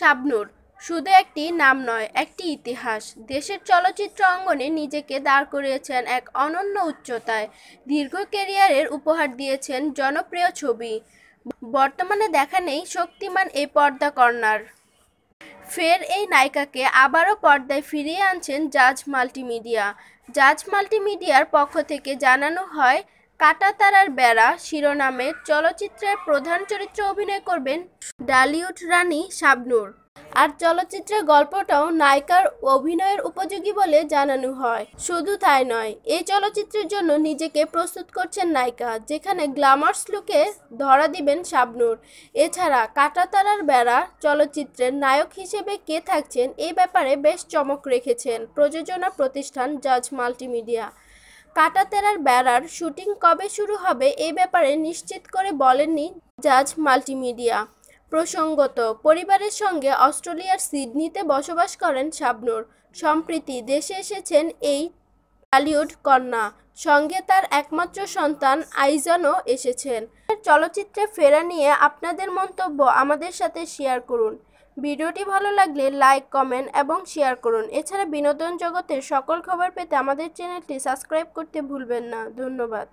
শাবনূর। শুধু একটি নাম নয়, একটি ইতিহাস। দেশের চলচ্চিত্র অঙ্গনে নিজেকে দাঁড় করিয়েছেন এক অনন্য উচ্চতায়। দীর্ঘ ক্যারিয়ারের উপহার দিয়েছেন জনপ্রিয় ছবি। বর্তমানে দেখা নেই শক্তিমান এই পর্দা কর্নার। ফের এই নায়িকাকে আবারও পর্দায় ফিরিয়ে আনছেন জাজ মাল্টিমিডিয়া। জাজ মাল্টিমিডিয়ার পক্ষ থেকে জানানো হয় কাঁটাতারার বেড়া শিরোনামে চলচ্চিত্রের প্রধান চরিত্রে অভিনয় করবেন ডালিউড রানী শাবনূর। আর চলচ্চিত্রের গল্পটাও নায়িকার অভিনয়ের উপযোগী বলে জানানো হয়। শুধু তাই নয় এই চলচ্চিত্রের জন্য নিজেকে প্রস্তুত করছেন নায়িকা, যেখানে গ্ল্যামার্স লুকে ধরা দিবেন শাবনূর। এছাড়া কাঁটাতারার বেড়া চলচ্চিত্রের নায়ক হিসেবে কে থাকছেন এই ব্যাপারে বেশ চমক রেখেছেন প্রযোজনা প্রতিষ্ঠান জাজ মাল্টিমিডিয়া। কাঁটাতারার বেড়ার শুটিং কবে শুরু হবে এ ব্যাপারে নিশ্চিত করে বলেননি জাজ মাল্টিমিডিয়া। প্রসঙ্গত, পরিবারের সঙ্গে অস্ট্রেলিয়ার সিডনিতে বসবাস করেন শাবনূর। সম্প্রতি দেশে এসেছেন এই টলিউড কন্যা। সঙ্গে তার একমাত্র সন্তান আইজানও এসেছেন। চলচ্চিত্রে ফেরা নিয়ে আপনাদের মন্তব্য আমাদের সাথে শেয়ার করুন। ভিডিওটি ভালো লাগলে লাইক, কমেন্ট এবং শেয়ার করুন। এছাড়া বিনোদন জগতের সকল খবর পেতে আমাদের চ্যানেলটি সাবস্ক্রাইব করতে ভুলবেন না। ধন্যবাদ।